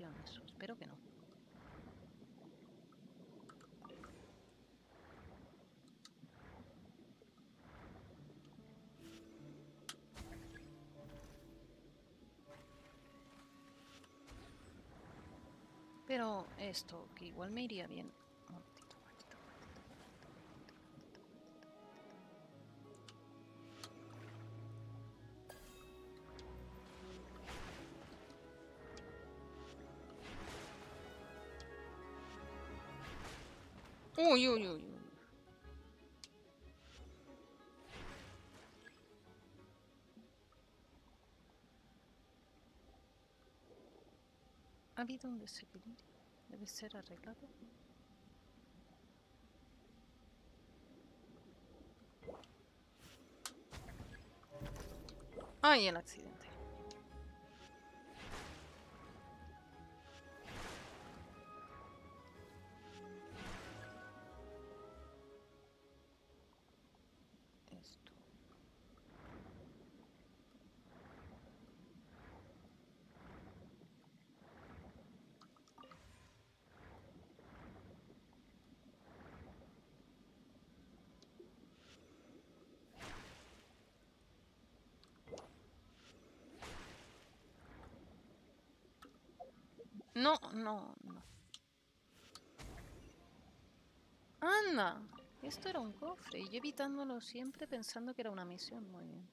Espero que no. Pero esto, que igual me iría bien. Uy, uy, uy, uy. Ha habido un desequilibrio. Debe ser arreglado. ¡Ay, el accidente! No, no, no. ¡Anda! Esto era un cofre y yo evitándolo siempre pensando que era una misión. Muy bien.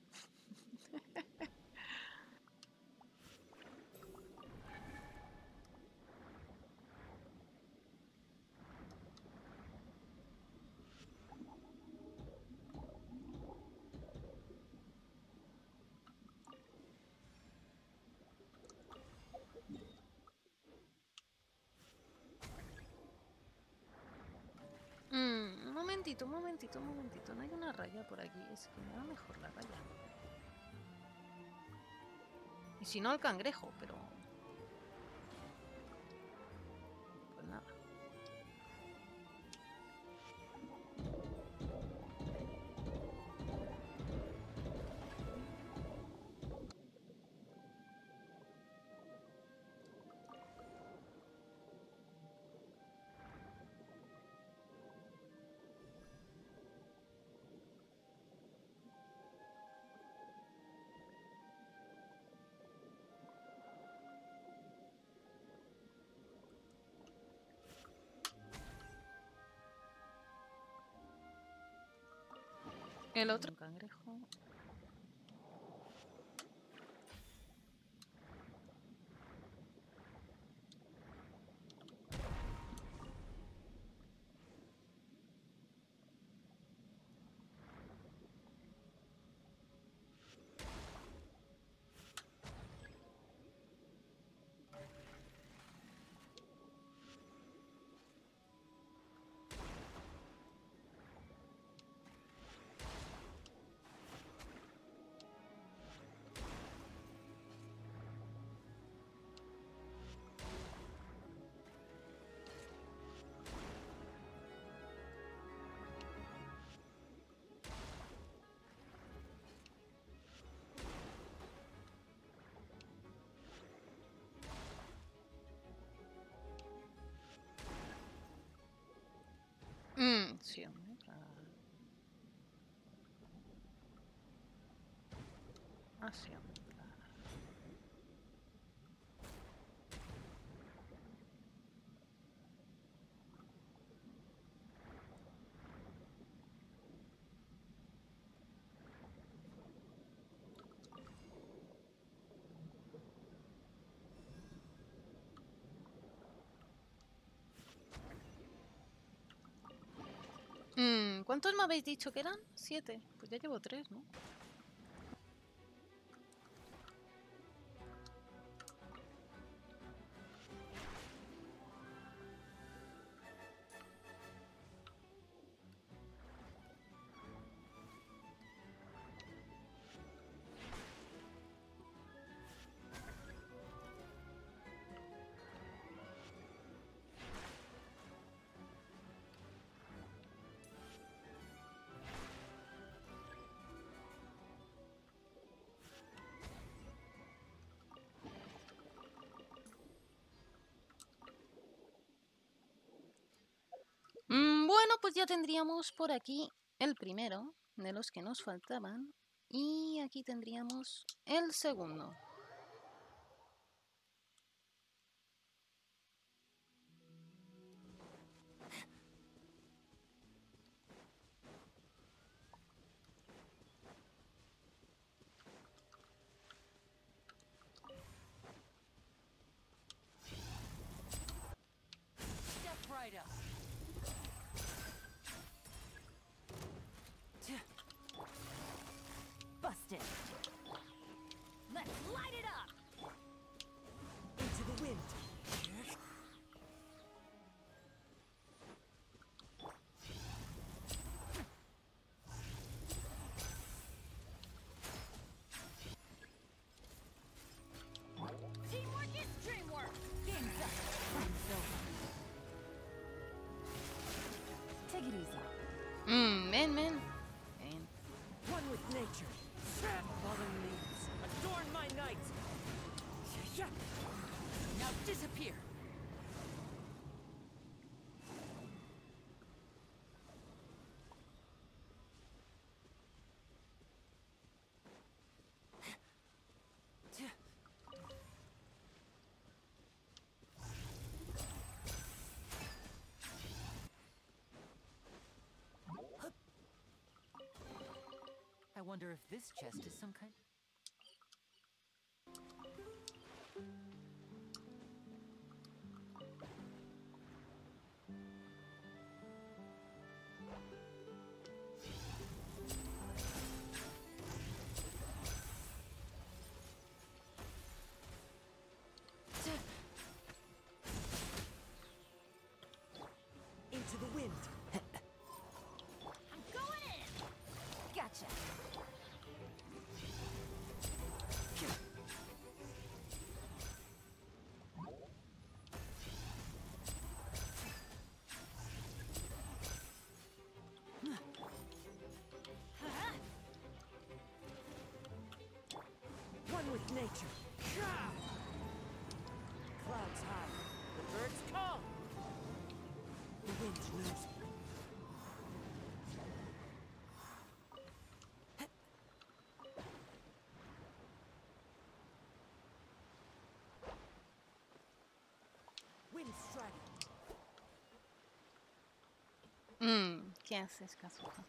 Mm, un momentito, un momentito, un momentito. No hay una raya por aquí. Es que me va mejor la raya. Y si no, al cangrejo, pero... El otro cangrejo. Sí, hombre, claro. Mm, ¿Cuántos me habéis dicho que eran? Siete. Pues ya llevo tres, ¿no? Pues ya tendríamos por aquí el primero de los que nos faltaban. Y aquí tendríamos el segundo. Wonder if this chest is some kind... nature. Clouds high. The birds call. The wind knows. Wind strider. Mmm, ¿qué haces, Kazuha?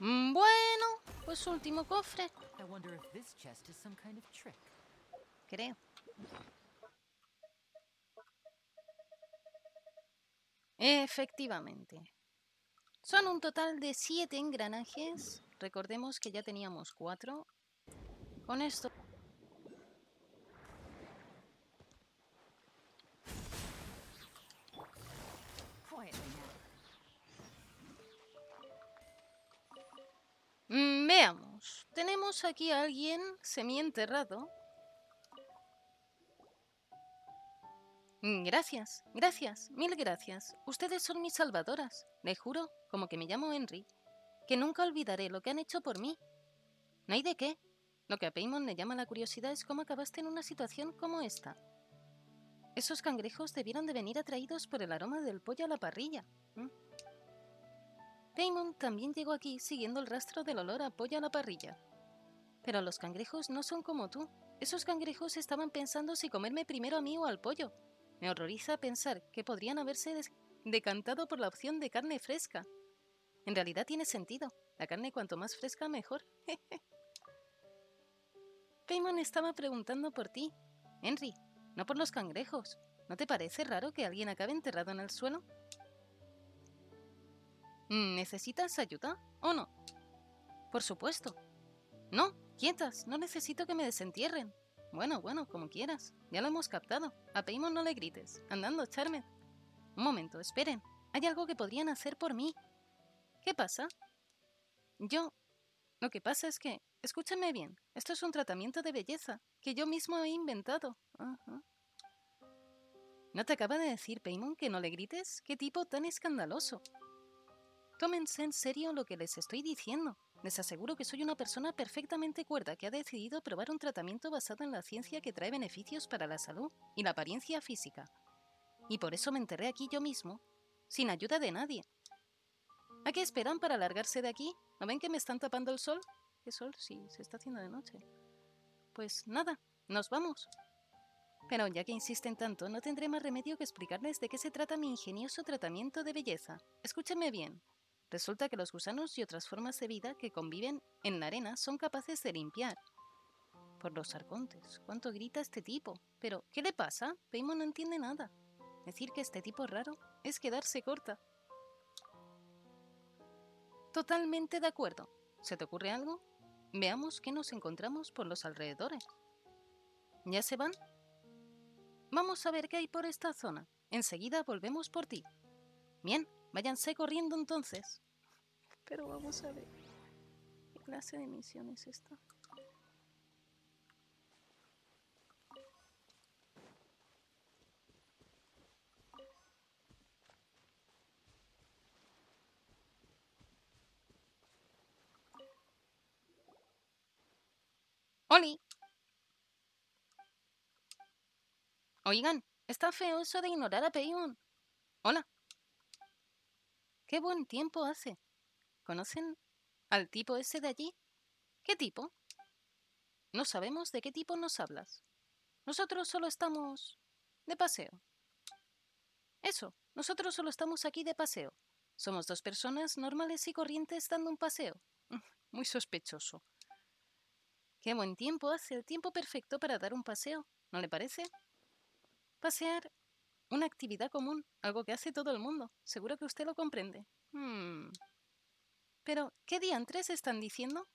Mm, Bueno, pues último cofre, creo. Efectivamente. Son un total de siete engranajes. Recordemos que ya teníamos cuatro. Con esto Tenemos aquí a alguien semienterrado. Mm, Gracias, gracias, mil gracias. Ustedes son mis salvadoras. Le juro, como que me llamo Henry, que nunca olvidaré lo que han hecho por mí. No hay de qué. Lo que a Paymon le llama la curiosidad es cómo acabaste en una situación como esta. Esos cangrejos debieron de venir atraídos por el aroma del pollo a la parrilla. ¿m? Paymon también llegó aquí siguiendo el rastro del olor a pollo a la parrilla. Pero los cangrejos no son como tú. Esos cangrejos estaban pensando si comerme primero a mí o al pollo. Me horroriza pensar que podrían haberse decantado por la opción de carne fresca. En realidad tiene sentido. La carne cuanto más fresca mejor. Paymon estaba preguntando por ti, Henry, no por los cangrejos. ¿No te parece raro que alguien acabe enterrado en el suelo? Mm, ¿Necesitas ayuda o no? Por supuesto. No, quietas, no necesito que me desentierren. Bueno, bueno, como quieras. Ya lo hemos captado. A Paymon no le grites. Andando, Charmed. Un momento, esperen. Hay algo que podrían hacer por mí. ¿Qué pasa? Yo... Lo que pasa es que... Escúchenme bien. Esto es un tratamiento de belleza que yo mismo he inventado. ¿No te acaba de decir Paymon que no le grites? ¿Qué tipo tan escandaloso? Tómense en serio lo que les estoy diciendo. Les aseguro que soy una persona perfectamente cuerda que ha decidido probar un tratamiento basado en la ciencia que trae beneficios para la salud y la apariencia física. y por eso me enterré aquí yo mismo, sin ayuda de nadie. ¿A qué esperan para largarse de aquí? ¿No ven que me están tapando el sol? ¿Qué sol? Sí, se está haciendo de noche. Pues nada, nos vamos. Pero ya que insisten tanto, no tendré más remedio que explicarles de qué se trata mi ingenioso tratamiento de belleza. Escúchenme bien. Resulta que los gusanos y otras formas de vida que conviven en la arena son capaces de limpiar. Por los arcontes, ¿cuánto grita este tipo? Pero, ¿qué le pasa? Paimon no entiende nada. Decir que este tipo es raro es quedarse corta. Totalmente de acuerdo. ¿Se te ocurre algo? Veamos qué nos encontramos por los alrededores. ¿Ya se van? Vamos a ver qué hay por esta zona. Enseguida volvemos por ti. Bien, váyanse corriendo entonces. Pero vamos a ver. ¿Qué clase de misión es esta? ¡Oli! Oigan, está feo eso de ignorar a Paimon. Hola. Qué buen tiempo hace. ¿Conocen al tipo ese de allí? ¿Qué tipo? No sabemos de qué tipo nos hablas. Nosotros solo estamos de paseo. Eso, nosotros solo estamos aquí de paseo. Somos dos personas normales y corrientes dando un paseo. Muy sospechoso. Qué buen tiempo hace, el tiempo perfecto para dar un paseo, ¿no le parece? Pasear, una actividad común, algo que hace todo el mundo. Seguro que usted lo comprende. Hmm. Pero, ¿qué diantres están diciendo?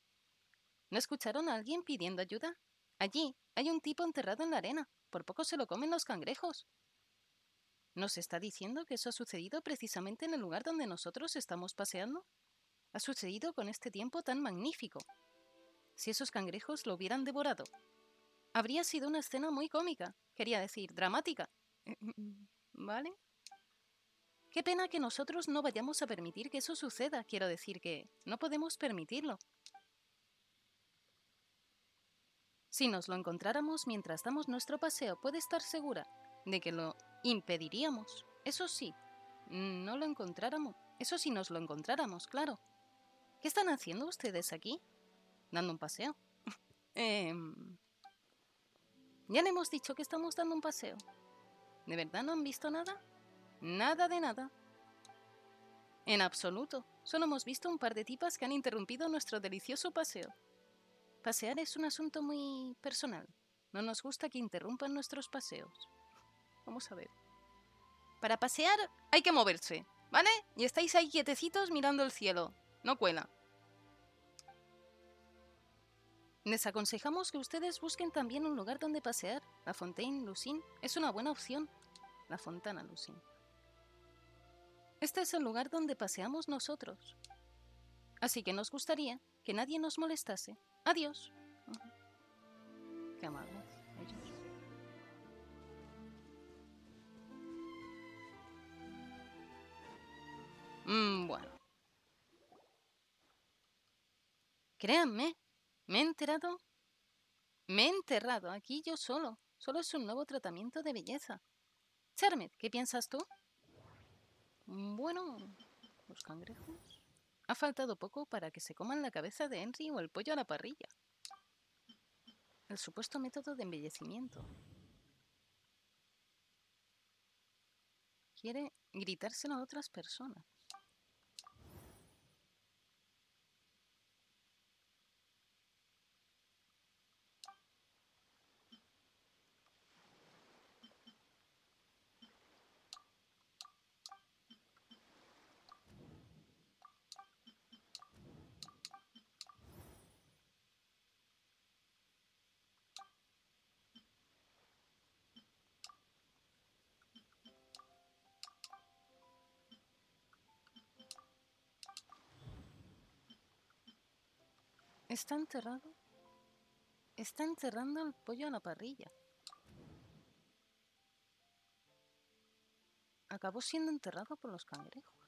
¿No escucharon a alguien pidiendo ayuda? Allí hay un tipo enterrado en la arena. Por poco se lo comen los cangrejos. ¿Nos está diciendo que eso ha sucedido precisamente en el lugar donde nosotros estamos paseando? Ha sucedido con este tiempo tan magnífico si esos cangrejos lo hubieran devorado. Habría sido una escena muy cómica, quería decir, dramática. ¿Vale? Qué pena que nosotros no vayamos a permitir que eso suceda, quiero decir que no podemos permitirlo. Si nos lo encontráramos mientras damos nuestro paseo, puede estar segura de que lo impediríamos. Eso sí, no lo encontráramos. Eso sí nos lo encontráramos, claro. ¿Qué están haciendo ustedes aquí? dando un paseo. Em, ya le hemos dicho que estamos dando un paseo. ¿De verdad no han visto nada? Nada de nada. En absoluto. Solo hemos visto un par de tipas que han interrumpido nuestro delicioso paseo. Pasear es un asunto muy personal. No nos gusta que interrumpan nuestros paseos. Vamos a ver. Para pasear hay que moverse, ¿vale? Y estáis ahí quietecitos mirando el cielo. No cuela. Les aconsejamos que ustedes busquen también un lugar donde pasear. La Fontaine Lucin es una buena opción. La Fontana Lucin. Este es el lugar donde paseamos nosotros. Así que nos gustaría que nadie nos molestase. Adiós. Qué amables ellos. Mm, bueno. Créanme, me he enterado. Me he enterrado aquí yo solo. Solo es un nuevo tratamiento de belleza. Charmed, ¿qué piensas tú? Bueno, los cangrejos. Ha faltado poco para que se coman la cabeza de Henry o el pollo a la parrilla. El supuesto método de embellecimiento. Quiere gritárselo a otras personas. Está enterrado. Está enterrando el pollo a la parrilla. Acabó siendo enterrado por los cangrejos.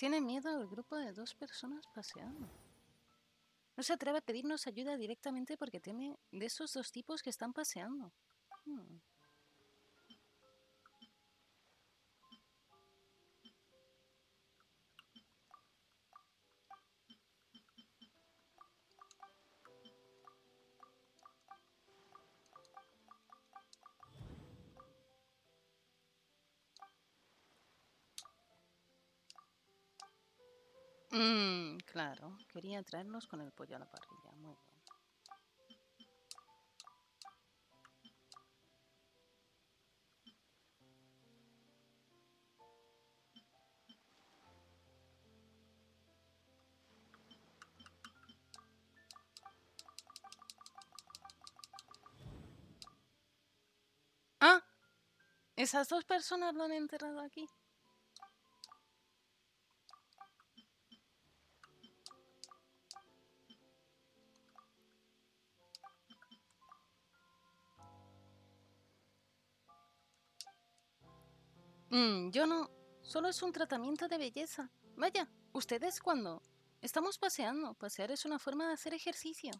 Tiene miedo al grupo de dos personas paseando. No se atreve a pedirnos ayuda directamente porque teme de esos dos tipos que están paseando. Hmm. Mm, claro, quería traerlos con el pollo a la parrilla. Muy bien. Ah, esas dos personas lo han enterrado aquí. Yo no. Solo es un tratamiento de belleza. Vaya, ¿ustedes cuándo? Estamos paseando. Pasear es una forma de hacer ejercicio.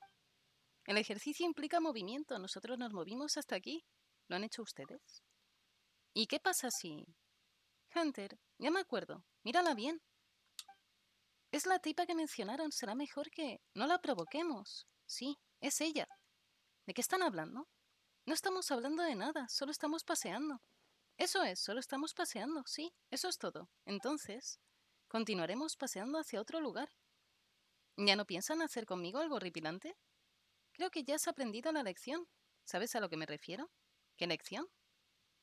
El ejercicio implica movimiento. Nosotros nos movimos hasta aquí. ¿Lo han hecho ustedes? ¿Y qué pasa si... Hunter, ya me acuerdo. Mírala bien. Es la tipa que mencionaron. Será mejor que no la provoquemos. Sí, es ella. ¿De qué están hablando? No estamos hablando de nada, solo estamos paseando. Eso es, solo estamos paseando, sí, eso es todo. Entonces, continuaremos paseando hacia otro lugar. ¿Ya no piensan hacer conmigo algo horripilante? Creo que ya has aprendido la lección. ¿Sabes a lo que me refiero? ¿Qué lección?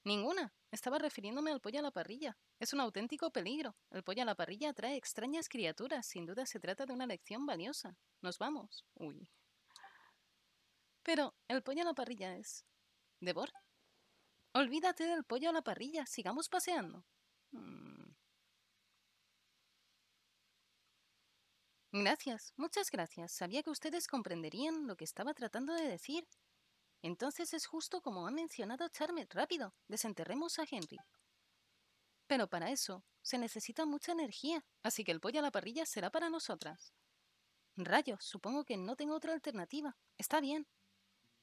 Ninguna. Estaba refiriéndome al pollo a la parrilla. Es un auténtico peligro. El pollo a la parrilla atrae extrañas criaturas. Sin duda se trata de una lección valiosa. Nos vamos. Uy. Pero el pollo a la parrilla es... ¿Devor? Olvídate del pollo a la parrilla, sigamos paseando. Mm. Gracias, muchas gracias. Sabía que ustedes comprenderían lo que estaba tratando de decir. Entonces es justo como ha mencionado Charmet. Rápido, desenterremos a Henry. Pero para eso se necesita mucha energía, así que el pollo a la parrilla será para nosotras. Rayos, supongo que no tengo otra alternativa. Está bien,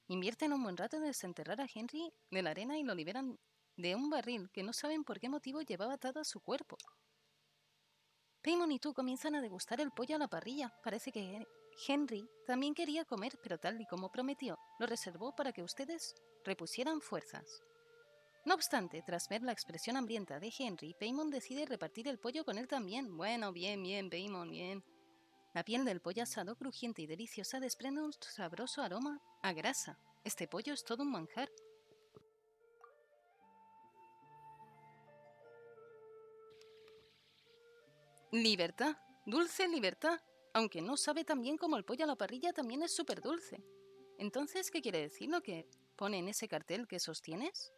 Invierten un buen rato en desenterrar a Henry de la arena y lo liberan de un barril que no saben por qué motivo llevaba atado a su cuerpo. Paimon y tú comienzan a degustar el pollo a la parrilla. Parece que Henry también quería comer, pero tal y como prometió, lo reservó para que ustedes repusieran fuerzas. No obstante, tras ver la expresión hambrienta de Henry, Paimon decide repartir el pollo con él también. Bueno, bien, bien, Paimon, bien. La piel del pollo asado crujiente y deliciosa desprende un sabroso aroma a grasa. Este pollo es todo un manjar. Libertad, dulce libertad. Aunque no sabe tan bien como el pollo a la parrilla, también es súper dulce. Entonces, ¿qué quiere decir lo que pone en ese cartel que sostienes?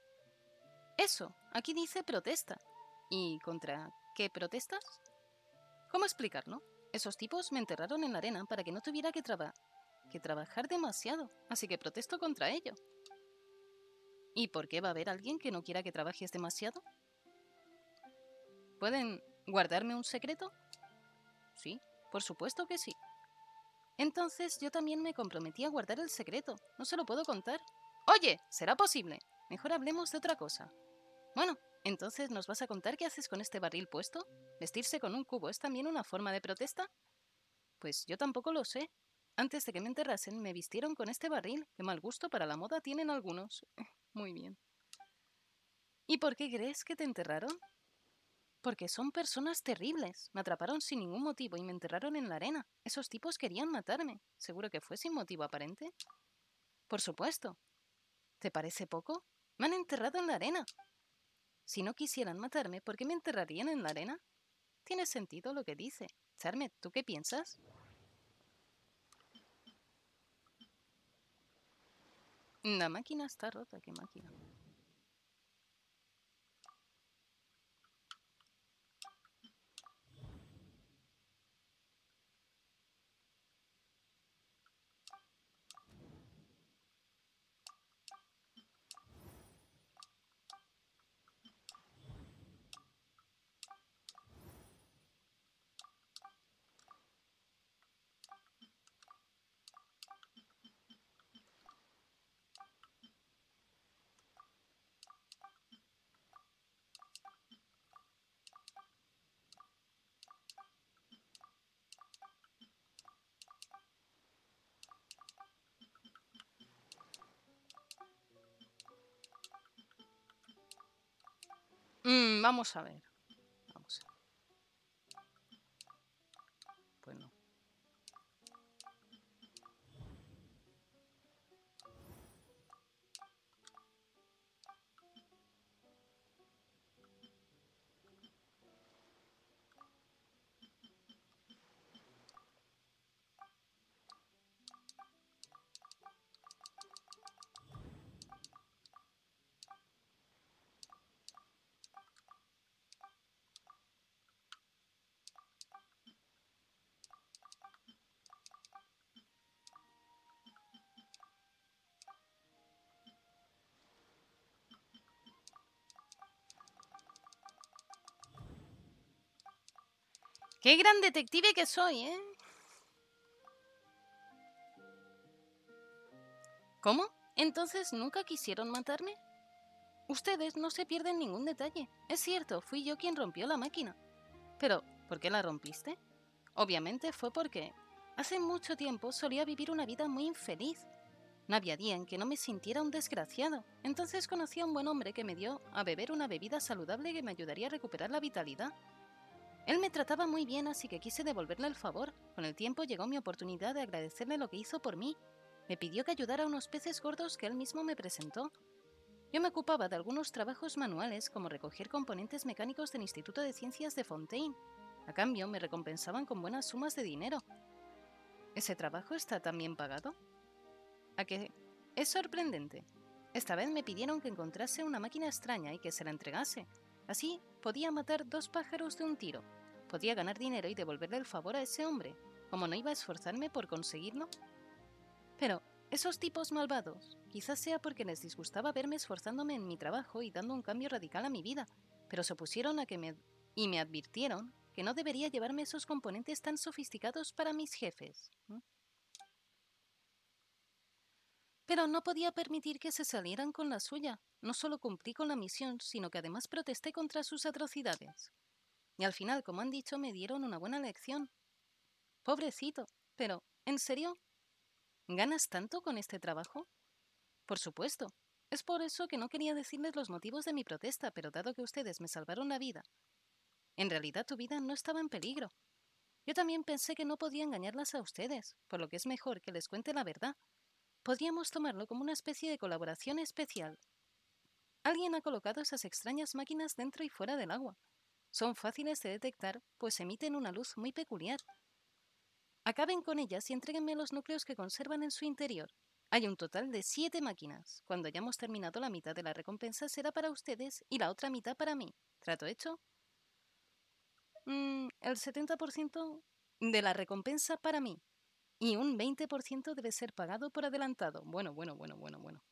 Eso, aquí dice protesta. ¿Y contra qué protestas? ¿Cómo explicarlo? Esos tipos me enterraron en la arena para que no tuviera que, que trabajar demasiado, así que protesto contra ello. ¿Y por qué va a haber alguien que no quiera que trabajes demasiado? ¿Pueden guardarme un secreto? Sí, por supuesto que sí. Entonces yo también me comprometí a guardar el secreto. No se lo puedo contar. Oye, será posible. Mejor hablemos de otra cosa. Bueno, entonces, ¿nos vas a contar qué haces con este barril puesto? ¿Vestirse con un cubo es también una forma de protesta? Pues yo tampoco lo sé. Antes de que me enterrasen, me vistieron con este barril. Qué mal gusto para la moda tienen algunos. Muy bien. ¿Y por qué crees que te enterraron? Porque son personas terribles. Me atraparon sin ningún motivo y me enterraron en la arena. Esos tipos querían matarme. ¿Seguro que fue sin motivo aparente? Por supuesto. ¿Te parece poco? Me han enterrado en la arena. Si no quisieran matarme, ¿por qué me enterrarían en la arena? Tiene sentido lo que dice. Charmet, ¿tú qué piensas? La máquina está rota, ¿qué máquina? Mm, vamos a ver. ¡Qué gran detective que soy, eh! ¿Cómo? ¿Entonces nunca quisieron matarme? Ustedes no se pierden ningún detalle. Es cierto, fui yo quien rompió la máquina. Pero, ¿por qué la rompiste? Obviamente fue porque hace mucho tiempo solía vivir una vida muy infeliz. No había día en que no me sintiera un desgraciado. Entonces conocí a un buen hombre que me dio a beber una bebida saludable que me ayudaría a recuperar la vitalidad. Él me trataba muy bien, así que quise devolverle el favor. Con el tiempo llegó mi oportunidad de agradecerle lo que hizo por mí. Me pidió que ayudara a unos peces gordos que él mismo me presentó. Yo me ocupaba de algunos trabajos manuales, como recoger componentes mecánicos del Instituto de Ciencias de Fontaine. A cambio, me recompensaban con buenas sumas de dinero. ¿Ese trabajo está tan bien pagado? ¿A qué? Es sorprendente. Esta vez me pidieron que encontrase una máquina extraña y que se la entregase. Así podía matar dos pájaros de un tiro. Podía ganar dinero y devolverle el favor a ese hombre, como no iba a esforzarme por conseguirlo. Pero esos tipos malvados, quizás sea porque les disgustaba verme esforzándome en mi trabajo y dando un cambio radical a mi vida, pero se opusieron a que me y me advirtieron que no debería llevarme esos componentes tan sofisticados para mis jefes. Pero no podía permitir que se salieran con la suya. No solo cumplí con la misión, sino que además protesté contra sus atrocidades. Y al final, como han dicho, me dieron una buena lección. Pobrecito, pero, ¿en serio? ¿Ganas tanto con este trabajo? Por supuesto. Es por eso que no quería decirles los motivos de mi protesta, pero dado que ustedes me salvaron la vida, en realidad tu vida no estaba en peligro. Yo también pensé que no podía engañarlas a ustedes, por lo que es mejor que les cuente la verdad. Podríamos tomarlo como una especie de colaboración especial. Alguien ha colocado esas extrañas máquinas dentro y fuera del agua. Son fáciles de detectar, pues emiten una luz muy peculiar. Acaben con ellas y entréguenme los núcleos que conservan en su interior. Hay un total de siete máquinas. Cuando hayamos terminado la mitad de la recompensa será para ustedes y la otra mitad para mí. ¿Trato hecho? Mm, el 70% de la recompensa para mí. Y un 20% debe ser pagado por adelantado. Bueno, bueno, bueno, bueno, bueno.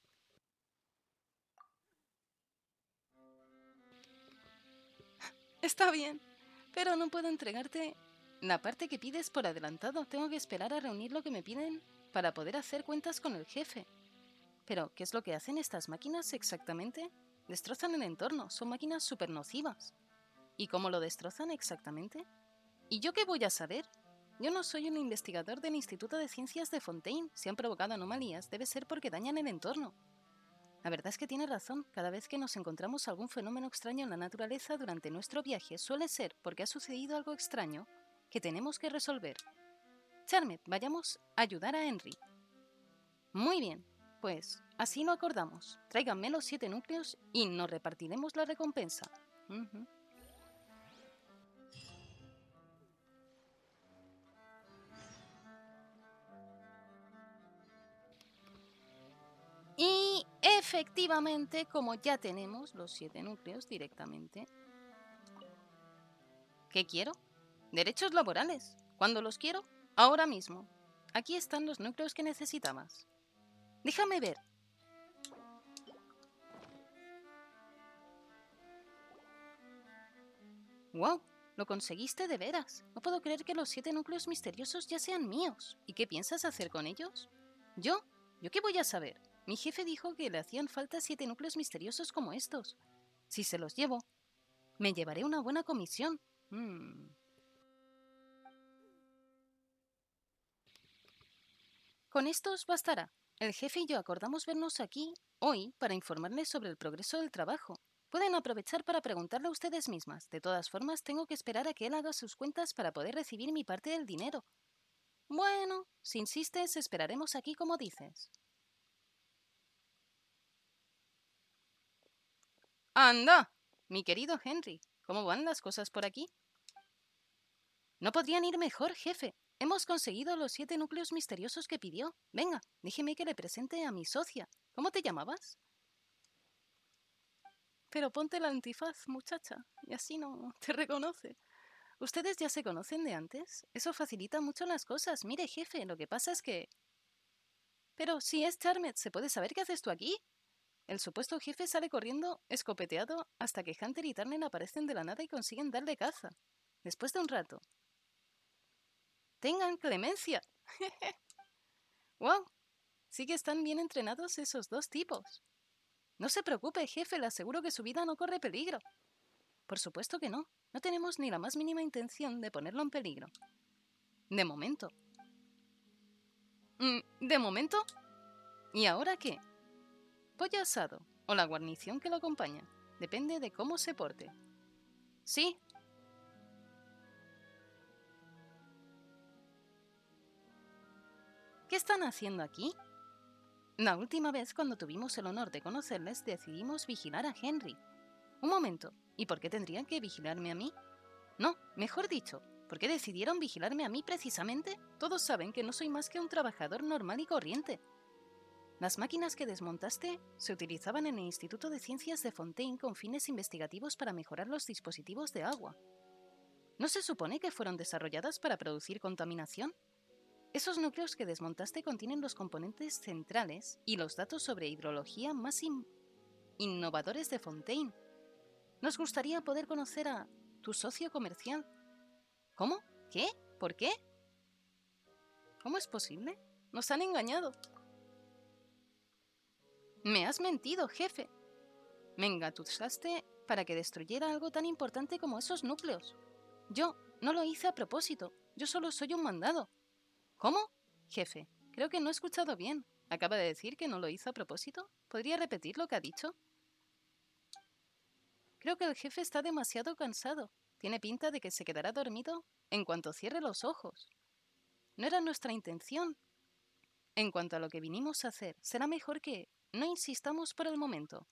Está bien, pero no puedo entregarte la parte que pides por adelantado. Tengo que esperar a reunir lo que me piden para poder hacer cuentas con el jefe. Pero, ¿qué es lo que hacen estas máquinas exactamente? Destrozan el entorno, son máquinas súper nocivas. ¿Y cómo lo destrozan exactamente? ¿Y yo qué voy a saber? Yo no soy un investigador del Instituto de Ciencias de Fontaine. Si han provocado anomalías, debe ser porque dañan el entorno. La verdad es que tiene razón. Cada vez que nos encontramos algún fenómeno extraño en la naturaleza durante nuestro viaje, suele ser porque ha sucedido algo extraño que tenemos que resolver. Charmet, vayamos a ayudar a Henry. Muy bien, pues así lo acordamos. Tráiganme los siete núcleos y nos repartiremos la recompensa. Efectivamente, como ya tenemos los siete núcleos directamente, ¿qué quiero? Derechos laborales. ¿Cuándo los quiero? Ahora mismo. Aquí están los núcleos que necesitabas. Déjame ver. ¡Wow! Lo conseguiste de veras. No puedo creer que los siete núcleos misteriosos ya sean míos. ¿Y qué piensas hacer con ellos? ¿Yo? ¿Yo qué voy a saber? Mi jefe dijo que le hacían falta siete núcleos misteriosos como estos. Si se los llevo, me llevaré una buena comisión. Hmm. Con estos bastará. El jefe y yo acordamos vernos aquí hoy para informarle sobre el progreso del trabajo. Pueden aprovechar para preguntarle a ustedes mismas. De todas formas, tengo que esperar a que él haga sus cuentas para poder recibir mi parte del dinero. Bueno, si insistes, esperaremos aquí como dices. Anda, mi querido Henry, ¿cómo van las cosas por aquí? No podrían ir mejor, jefe. Hemos conseguido los siete núcleos misteriosos que pidió. Venga, déjeme que le presente a mi socia. ¿Cómo te llamabas? Pero ponte la antifaz, muchacha, y así no te reconoce. ¿Ustedes ya se conocen de antes? Eso facilita mucho las cosas. Mire, jefe, lo que pasa es que... Pero si es Charmet, ¿se puede saber qué haces tú aquí? El supuesto jefe sale corriendo, escopeteado, hasta que Hunter y Turner aparecen de la nada y consiguen darle caza. Después de un rato. ¡Tengan clemencia! ¡Wow! Sí que están bien entrenados esos dos tipos. No se preocupe, jefe, le aseguro que su vida no corre peligro. Por supuesto que no. No tenemos ni la más mínima intención de ponerlo en peligro. De momento. Mm, ¿De momento? ¿Y ahora qué? Pollo asado o la guarnición que lo acompaña. Depende de cómo se porte. Sí. ¿Qué están haciendo aquí? La última vez cuando tuvimos el honor de conocerles decidimos vigilar a Henry. Un momento, ¿y por qué tendrían que vigilarme a mí? No, mejor dicho, ¿por qué decidieron vigilarme a mí precisamente? Todos saben que no soy más que un trabajador normal y corriente. Las máquinas que desmontaste se utilizaban en el Instituto de Ciencias de Fontaine con fines investigativos para mejorar los dispositivos de agua. ¿No se supone que fueron desarrolladas para producir contaminación? Esos núcleos que desmontaste contienen los componentes centrales y los datos sobre hidrología más innovadores de Fontaine. Nos gustaría poder conocer a tu socio comercial. ¿Cómo? ¿Qué? ¿Por qué? ¿Cómo es posible? Nos han engañado. Me has mentido, jefe. Me engatusaste para que destruyera algo tan importante como esos núcleos. Yo no lo hice a propósito. Yo solo soy un mandado. ¿Cómo? Jefe, creo que no he escuchado bien. ¿Acaba de decir que no lo hizo a propósito? ¿Podría repetir lo que ha dicho? Creo que el jefe está demasiado cansado. Tiene pinta de que se quedará dormido en cuanto cierre los ojos. No era nuestra intención. En cuanto a lo que vinimos a hacer, será mejor que no insistamos por el momento.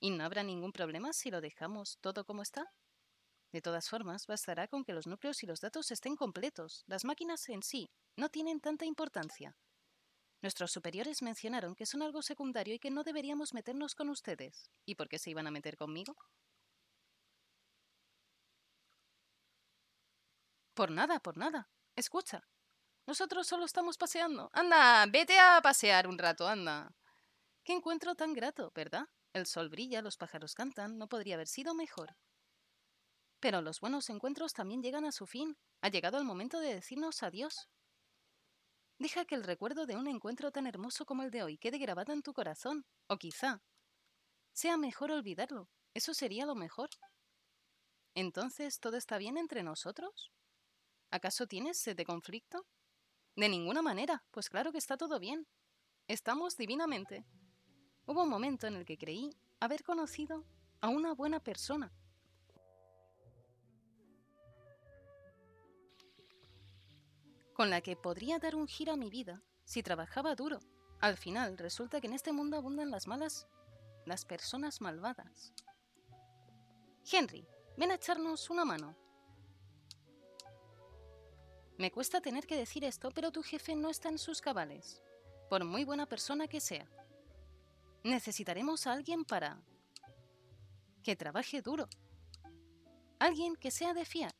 ¿Y no habrá ningún problema si lo dejamos todo como está? De todas formas, bastará con que los núcleos y los datos estén completos. Las máquinas en sí no tienen tanta importancia. Nuestros superiores mencionaron que son algo secundario y que no deberíamos meternos con ustedes. ¿Y por qué se iban a meter conmigo? Por nada, por nada. Escucha. Nosotros solo estamos paseando. Anda, vete a pasear un rato, anda. Qué encuentro tan grato, ¿verdad? El sol brilla, los pájaros cantan, no podría haber sido mejor. Pero los buenos encuentros también llegan a su fin. Ha llegado el momento de decirnos adiós. Deja que el recuerdo de un encuentro tan hermoso como el de hoy quede grabado en tu corazón, o quizá sea mejor olvidarlo. Eso sería lo mejor. Entonces, ¿todo está bien entre nosotros? ¿Acaso tienes sed de conflicto? De ninguna manera, pues claro que está todo bien. Estamos divinamente. Hubo un momento en el que creí haber conocido a una buena persona. con la que podría dar un giro a mi vida si trabajaba duro. Al final, resulta que en este mundo abundan las malas, las personas malvadas. Henry, ven a echarnos una mano. Me cuesta tener que decir esto, pero tu jefe no está en sus cabales, por muy buena persona que sea. Necesitaremos a alguien para... que trabaje duro. Alguien que sea de fiar.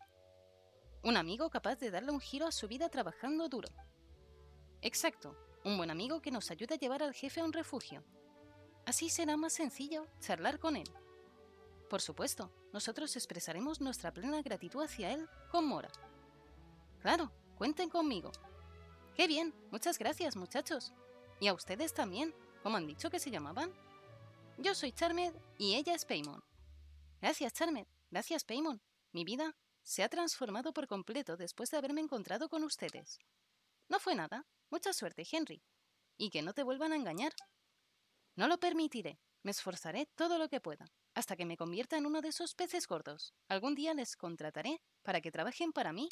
Un amigo capaz de darle un giro a su vida trabajando duro. Exacto, un buen amigo que nos ayude a llevar al jefe a un refugio. Así será más sencillo charlar con él. Por supuesto, nosotros expresaremos nuestra plena gratitud hacia él con Mora. Claro, cuenten conmigo. Qué bien, muchas gracias muchachos. Y a ustedes también, como han dicho que se llamaban. Yo soy Charmed y ella es Paymon. Gracias Charmed, gracias Paymon. Mi vida se ha transformado por completo después de haberme encontrado con ustedes. No fue nada. Mucha suerte, Henry. Y que no te vuelvan a engañar. No lo permitiré. Me esforzaré todo lo que pueda, hasta que me convierta en uno de esos peces gordos. Algún día les contrataré para que trabajen para mí.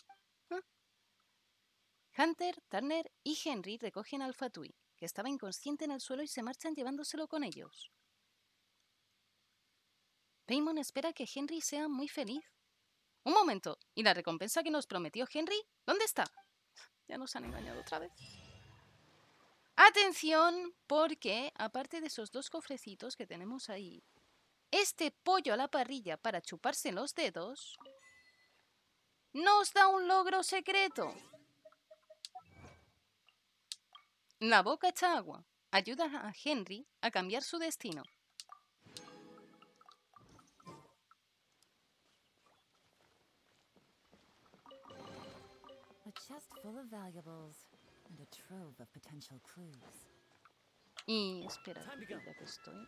Hunter, Turner y Henry recogen al Fatui, que estaba inconsciente en el suelo y se marchan llevándoselo con ellos. Paymon espera que Henry sea muy feliz. Un momento, ¿y la recompensa que nos prometió Henry? ¿Dónde está? Ya nos han engañado otra vez. Atención, porque aparte de esos dos cofrecitos que tenemos ahí, este pollo a la parrilla para chuparse los dedos nos da un logro secreto. La boca echa agua. Ayuda a Henry a cambiar su destino. A chest full of valuables and a trove of potential clues. Y espera, que estoy.